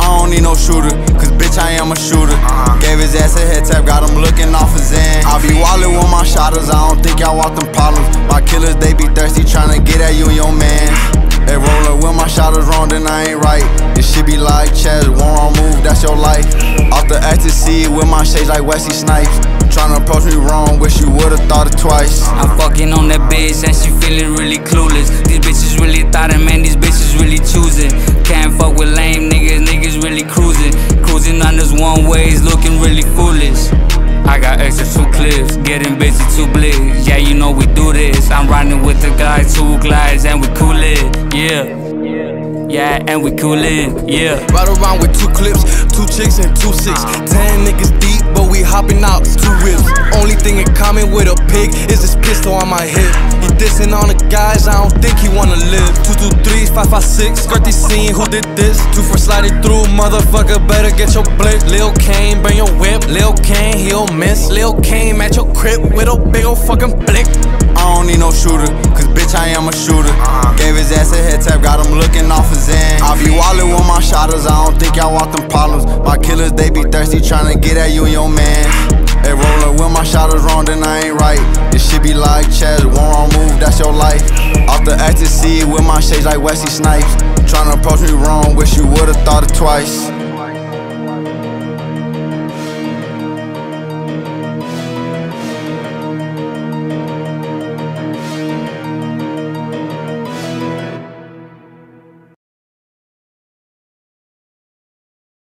I don't need no shooter, cause bitch, I am a shooter. Gave his ass a head tap, got him looking off his end. I be wallin' with my shotters, I don't think I walk them problems. My killers, they be thirsty, tryna get at you and your man. Hey, rollin' with my shotters wrong, then I ain't right. This shit be like chess, one wrong move, that's your life. Off the ecstasy with my shades like Wesley Snipes. Tryna approach me wrong, wish you would've thought it twice. I'm fucking on that bitch and she feeling really clueless. These bitches really thought it, man, these bitches really choosing. Can't fuck with lame niggas, niggas really cruising. Cruising on this one ways, looking really foolish. I got extra two clips, getting busy two blicks. Yeah, you know we do this. I'm riding with the guys, two glides, and we cool it. Yeah. Yeah, and we coolin', yeah. Ride around with two clips, two chicks and two six. Ten niggas deep, but we hopping out two whips. Only thing in common with a pig is this pistol on my hip. He dissing on the guys, I don't think he wanna live. Two two threes, five five six. Skirt the scene, who did this? Two for sliding through, motherfucker, better get your blick. Lil Kane, bring your whip. Lil Kane, he'll miss. Lil Kane at your crib with a big ol' fucking blick. I don't need no shooter, cause bitch, I am a shooter. Uh-huh. Gave his ass a head tap, got him looking off think y'all want them problems. My killers, they be thirsty, tryna get at you and your man. They rollin' with my shotters wrong, then I ain't right. This shit be like chess, one wrong move, that's your life. Off the ecstasy with my shades like Wesley Snipes. Tryna approach me wrong, wish you would've thought it twice.